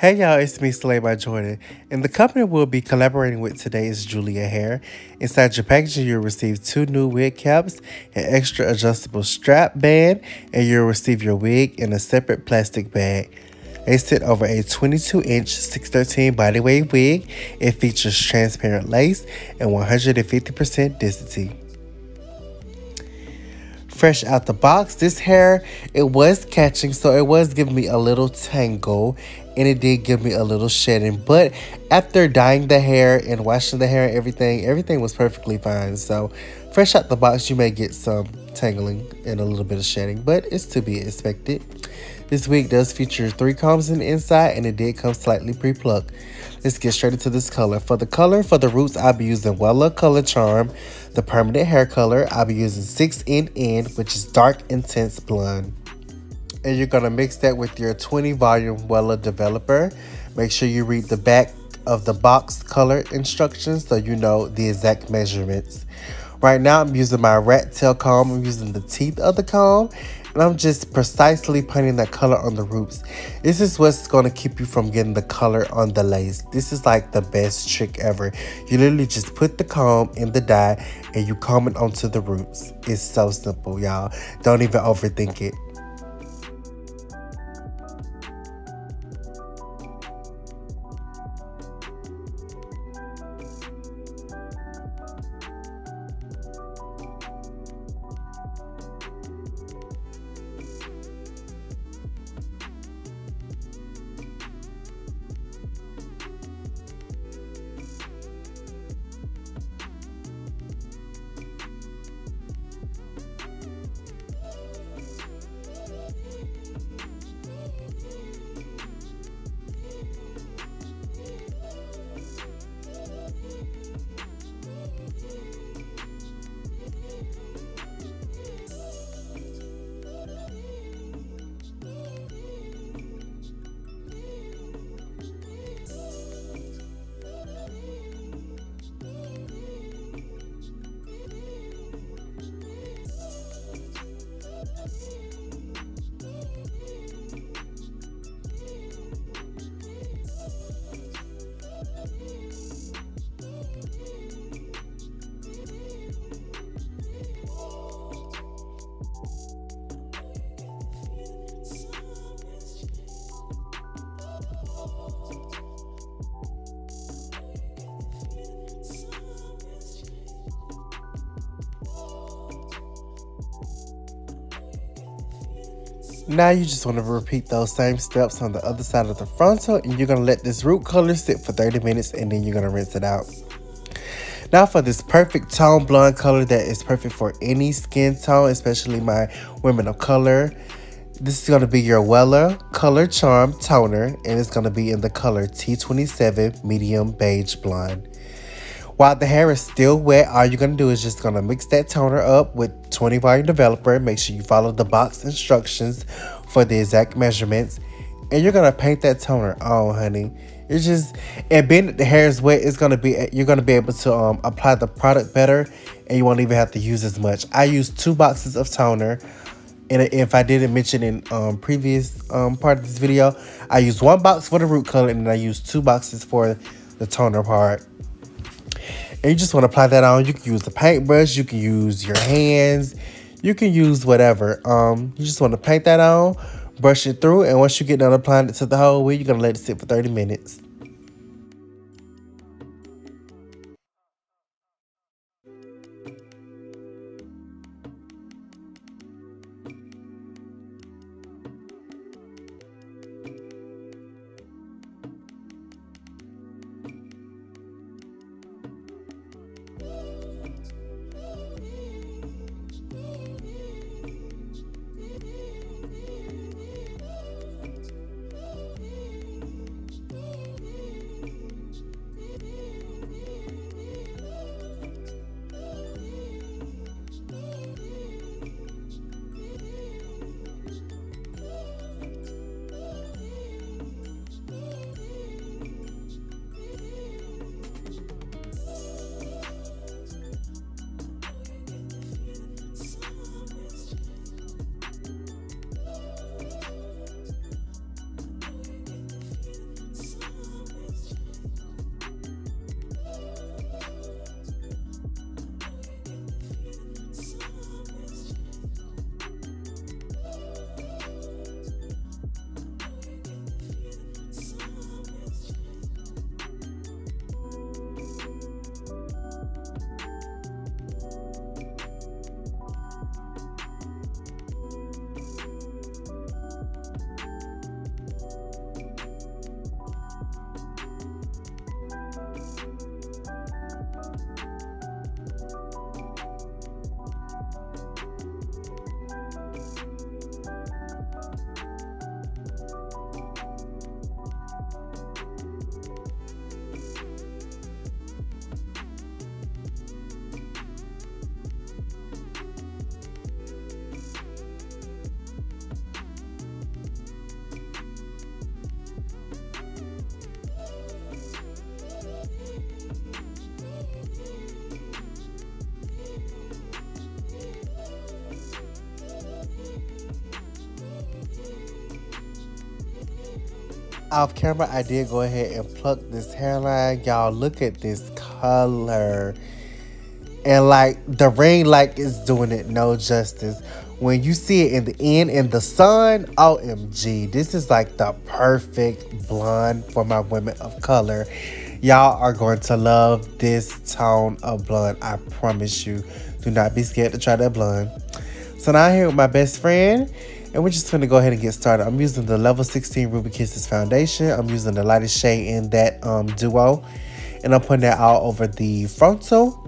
Hey y'all, it's me, SlayedBy Jordan, and the company we'll be collaborating with today is Julia Hair. Inside your packaging, you'll receive two new wig caps, an extra adjustable strap band, and you'll receive your wig in a separate plastic bag. They sit over a 22 inch 613 body wave wig. It features transparent lace and 150% density fresh out the box. This hair, it was catching, so it was giving me a little tangle and it did give me a little shedding. But after dyeing the hair and washing the hair and everything, everything was perfectly fine. So fresh out the box, you may get some tangling and a little bit of shedding, but it's to be expected. This wig does feature three combs in the inside and it did come slightly pre-plucked. Let's get straight into this color. For the color, for the roots, I'll be using Wella Color Charm. The permanent hair color, I'll be using 6NN, which is dark intense blonde. And you're going to mix that with your 20 volume Wella developer. Make sure you read the back of the box color instructions so you know the exact measurements. Right now I'm using my rat tail comb. I'm using the teeth of the comb and I'm just precisely painting that color on the roots. This is what's going to keep you from getting the color on the lace. This is like the best trick ever. You literally just put the comb in the dye and you comb it onto the roots. It's so simple, y'all. Don't even overthink it. Now you just want to repeat those same steps on the other side of the frontal and you're going to let this root color sit for 30 minutes and then you're going to rinse it out. Now for this perfect tone blonde color that is perfect for any skin tone, especially my women of color. This is going to be your Wella Color Charm Toner and it's going to be in the color T27 Medium Beige Blonde. While the hair is still wet, all you're going to do is just going to mix that toner up with 20 volume developer. Make sure you follow the box instructions for the exact measurements. And you're going to paint that toner on, honey. It's just, and being that the hair is wet, it's going to be, you're going to be able to um, apply the product better and you won't even have to use as much. I use two boxes of toner. And if I didn't mention in um, previous um, part of this video, I use one box for the root color and then I use two boxes for the toner part and you just want to apply that on. You can use the paintbrush, you can use your hands, you can use whatever. Um, you just want to paint that on, brush it through, and once you get done applying it to the whole you're gonna let it sit for 30 minutes. Off camera, I did go ahead and pluck this hairline. Y'all, look at this color. And like the ring light is doing it no justice. When you see it in the end in the sun, OMG, this is like the perfect blonde for my women of color. Y'all are going to love this tone of blonde. I promise you. Do not be scared to try that blonde. So now I'm here with my best friend. And we're just going to go ahead and get started. I'm using the Level 16 Ruby Kisses foundation. I'm using the lightest shade in that um, duo. And I'm putting that all over the frontal.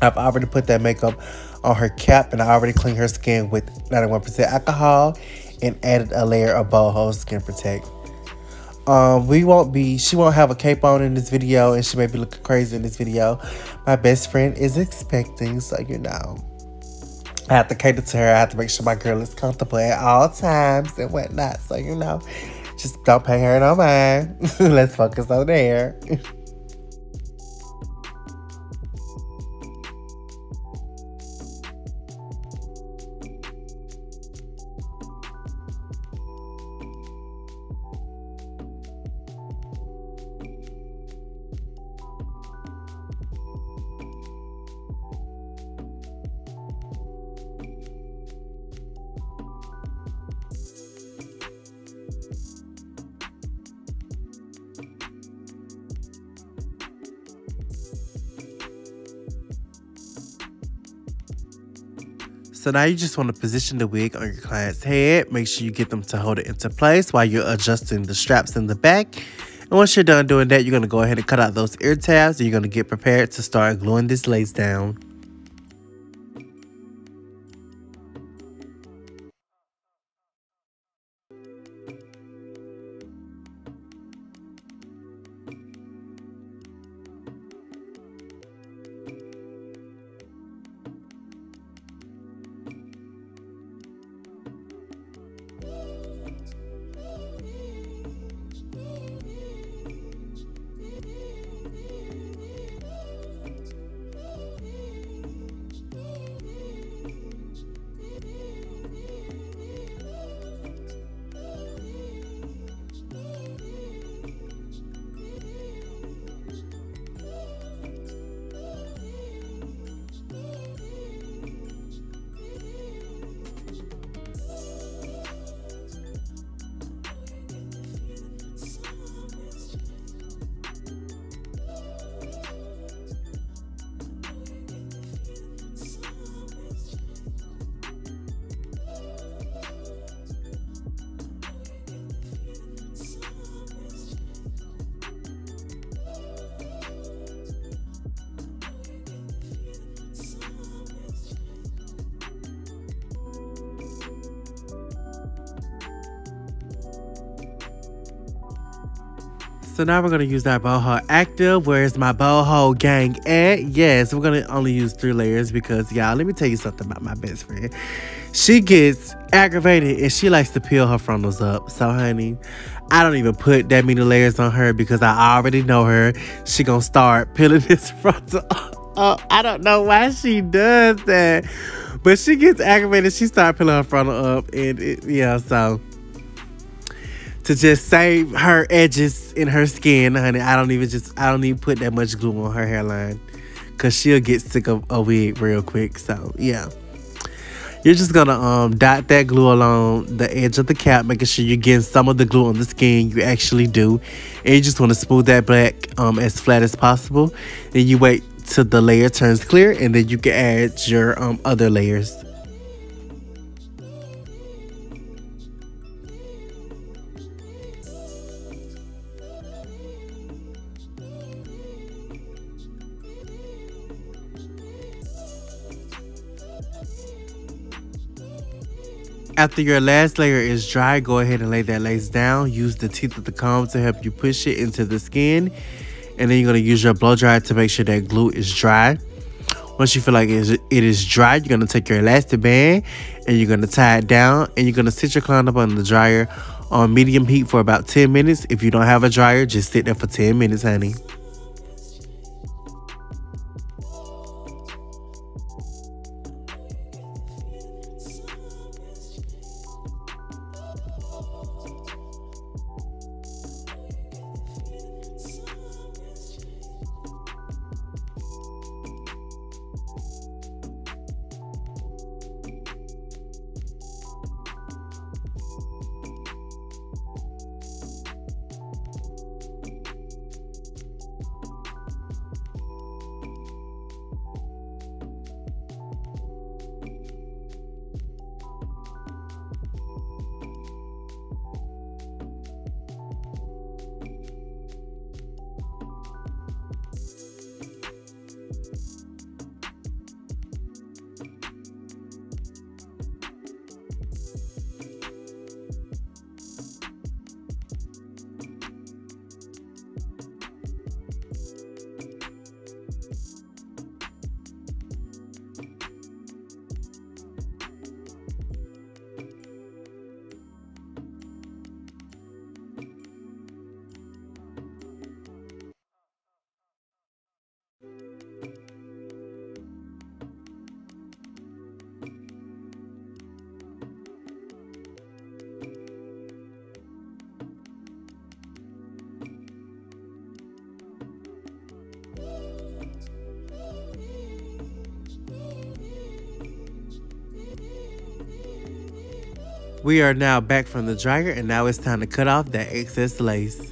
I've already put that makeup on her cap. And I already cleaned her skin with 91% alcohol. And added a layer of Bold Hold Skin Protect. Um, we won't be, she won't have a cape on in this video. And she may be looking crazy in this video. My best friend is expecting, so you know. I have to cater to her. I have to make sure my girl is comfortable at all times and whatnot. So, you know, just don't pay her no mind. Let's focus on there. So now you just want to position the wig on your client's head. Make sure you get them to hold it into place while you're adjusting the straps in the back. And once you're done doing that, you're going to go ahead and cut out those ear tabs. And you're going to get prepared to start gluing this lace down. So now we're gonna use our Bold Hold Active. Where's my boho gang at? Yes, we're gonna only use three layers because y'all, let me tell you something about my best friend. She gets aggravated and she likes to peel her frontals up. So honey, I don't even put that many layers on her because I already know her. She gonna start peeling this frontal up. I don't know why she does that. But she gets aggravated. She start peeling her frontal up. And it, yeah, so to just save her edges in her skin, honey. I don't even just I don't even put that much glue on her hairline. Cause she'll get sick of a wig real quick. So yeah. You're just gonna um dot that glue along the edge of the cap, making sure you're getting some of the glue on the skin you actually do. And you just want to smooth that back um as flat as possible. Then you wait till the layer turns clear and then you can add your um other layers. After your last layer is dry, go ahead and lay that lace down. Use the teeth of the comb to help you push it into the skin. And then you're going to use your blow dryer to make sure that glue is dry. Once you feel like it is dry, you're going to take your elastic band and you're going to tie it down. And you're going to sit your client up on the dryer on medium heat for about 10 minutes. If you don't have a dryer, just sit there for 10 minutes, honey. We are now back from the dryer and now it's time to cut off that excess lace.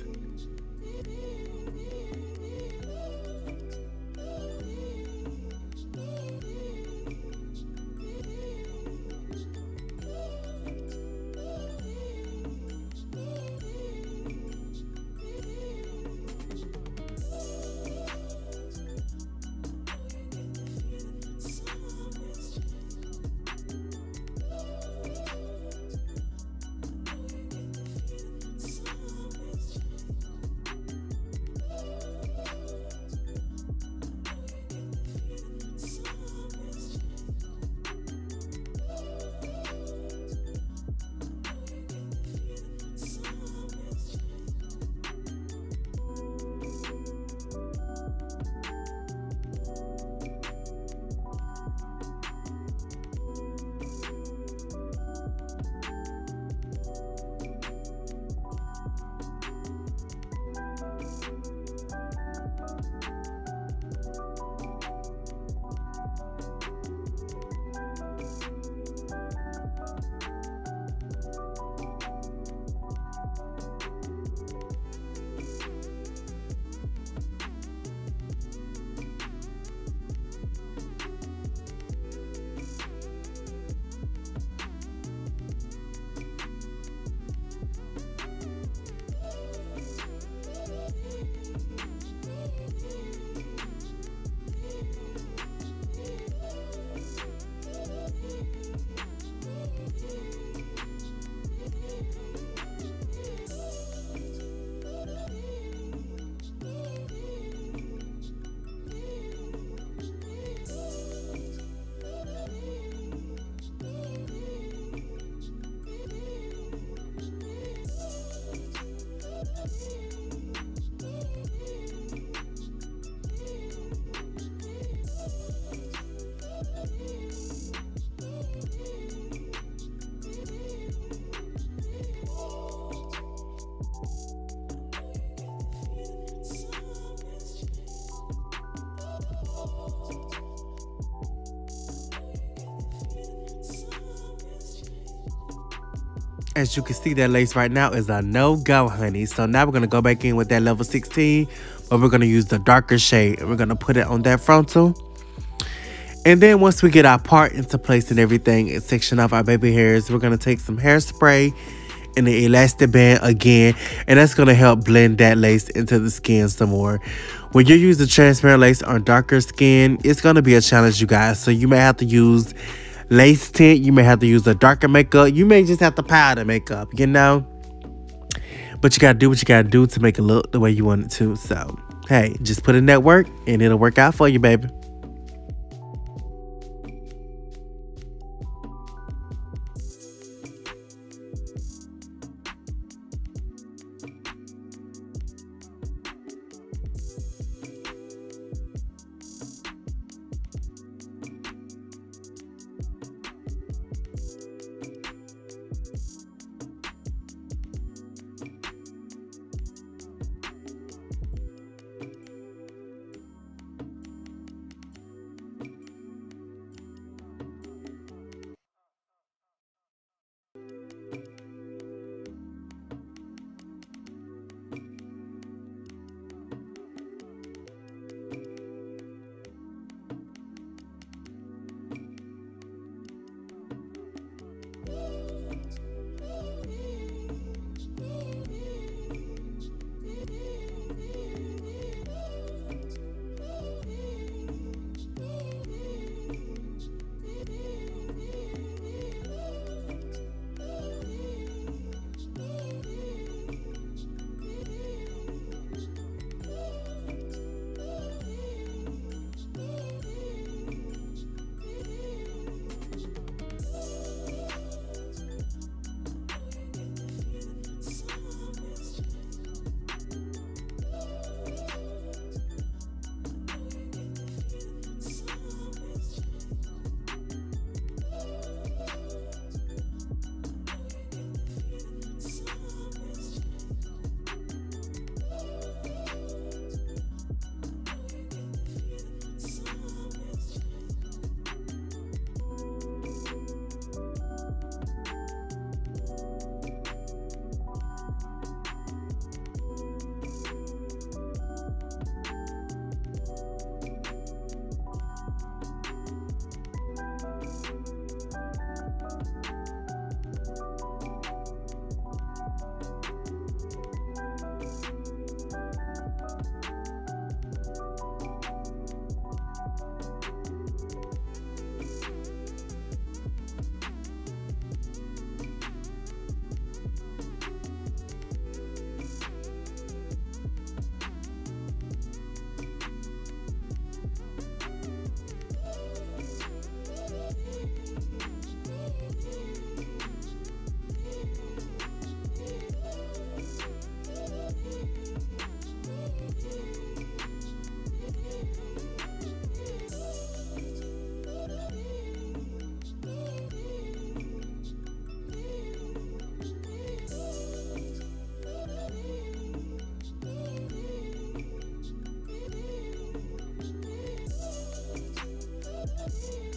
As you can see, that lace right now is a no-go, honey. So now we're going to go back in with that level 16, but we're going to use the darker shade. And we're going to put it on that frontal. And then once we get our part into place and everything and section off our baby hairs, we're going to take some hairspray and the elastic band again. And that's going to help blend that lace into the skin some more. When you use the transparent lace on darker skin, it's going to be a challenge, you guys. So you may have to use lace tint. You may have to use a darker makeup. You may just have to powder makeup, you know? But you got to do what you got to do to make it look the way you want it to. So, hey, just put in that work and it'll work out for you, baby. Oh, oh, oh,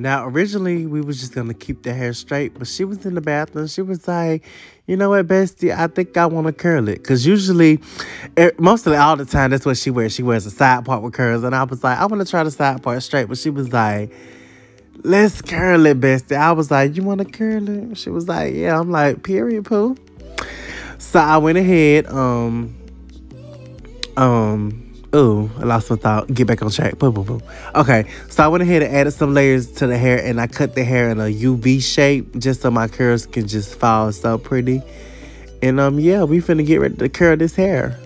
Now, originally, we was just gonna keep the hair straight, but she was in the bathroom. She was like, "You know what, bestie? I think I want to curl it." Cause usually, er, mostly all the time, that's what she wears. She wears a side part with curls, and I was like, "I want to try the side part straight," but she was like, "Let's curl it, bestie." I was like, "You want to curl it?" She was like, "Yeah." I'm like, "Period, poo." So I went ahead, um, um Oh, I lost my thought. Get back on track. Boom, boom, boom. Okay, so I went ahead and added some layers to the hair and I cut the hair in a UV shape just so my curls can just fall so pretty. And um, yeah, we finna get ready to curl this hair.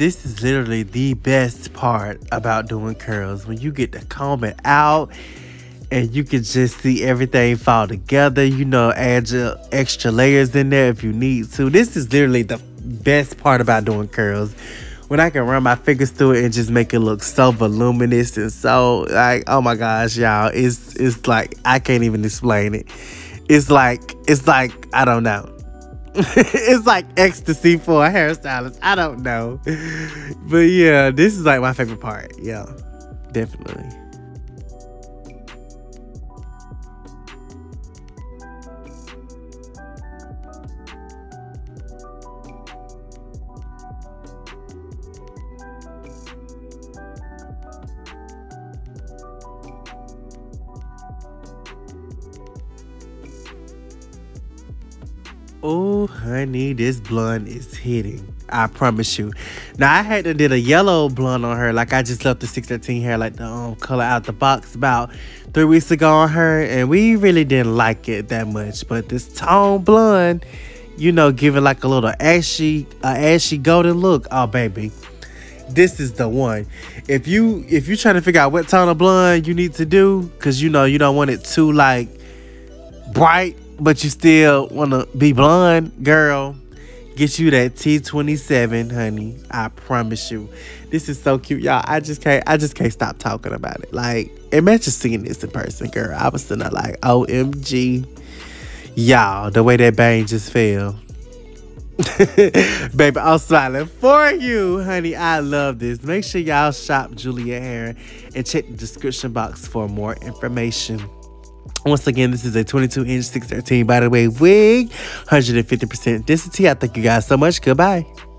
This is literally the best part about doing curls when you get to comb it out and you can just see everything fall together. You know, add your extra layers in there if you need to. This is literally the best part about doing curls. When I can run my fingers through it and just make it look so voluminous and so like, oh my gosh, y'all, it's it's like I can't even explain it. It's like it's like I don't know. it's like ecstasy for a hairstylist. I don't know. But yeah, this is like my favorite part. Yeah, definitely. Oh, honey, this blonde is hitting. I promise you. Now, I had to did a yellow blonde on her. Like, I just left the 613 hair, like the um, color out the box about three weeks ago on her. And we really didn't like it that much. But this tone blonde, you know, giving like a little ashy, uh, ashy golden look. Oh, baby. This is the one. If you if you're trying to figure out what tone of blonde you need to do, because you know you don't want it too like bright but you still want to be blonde, girl, get you that T27, honey. I promise you. This is so cute, y'all. I just can't I just can't stop talking about it. Like, imagine seeing this in person, girl. I was sitting there like, OMG. Y'all, the way that bang just fell. Baby, I'm smiling for you, honey. I love this. Make sure y'all shop Julia Hair and check the description box for more information. Once again, this is a 22 inch 613 body wave wig, 150% density. I thank you guys so much. Goodbye.